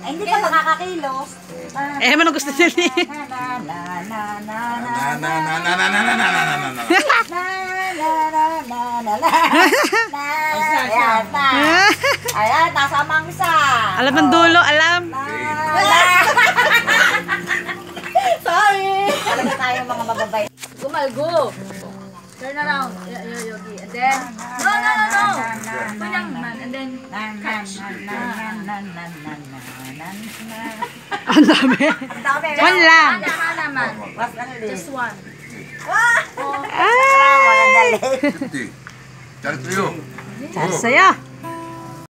Ay, hindi ka makakakilos. Eh, manong gusto nila eh. Ayan, tasamang isa. Alam ang dulo, alam. Sorry. Alam na tayo mga bababay. Gumalgo. Turn around, Yogi. And then, 来来来来来